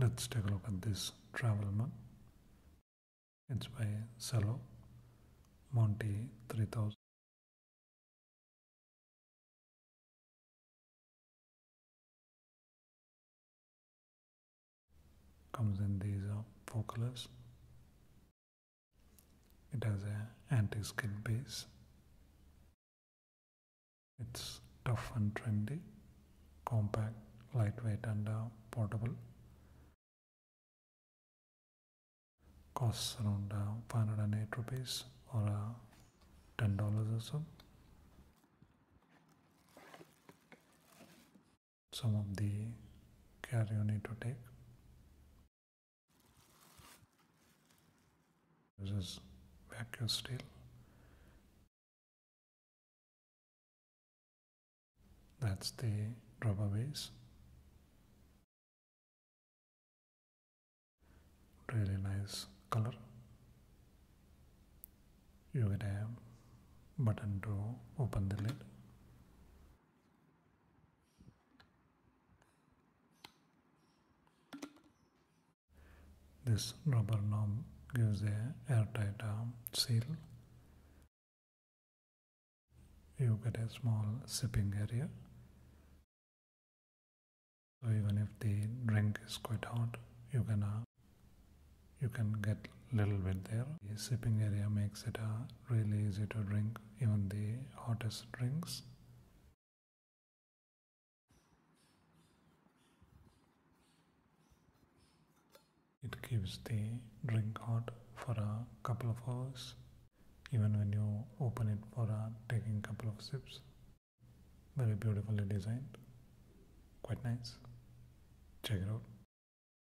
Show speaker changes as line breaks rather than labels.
let's take a look at this travel. It's by Cello Monty 3000. Comes in these uh, four colors. It has a anti-skid base. It's tough and trendy, compact, lightweight and uh, portable. Costs around uh, 508 rupees or uh, $10 or so. Some of the care you need to take. This is vacuum steel. That's the rubber base. Really nice color. You get a button to open the lid. This rubber knob gives a airtight seal. You get a small sipping area. So even if the drink is quite hot, you can uh, you can get little bit there. The sipping area makes it uh, really easy to drink even the hottest drinks. It keeps the drink hot for a couple of hours, even when you open it for uh, taking couple of sips. Very beautifully designed, quite nice. Check it out.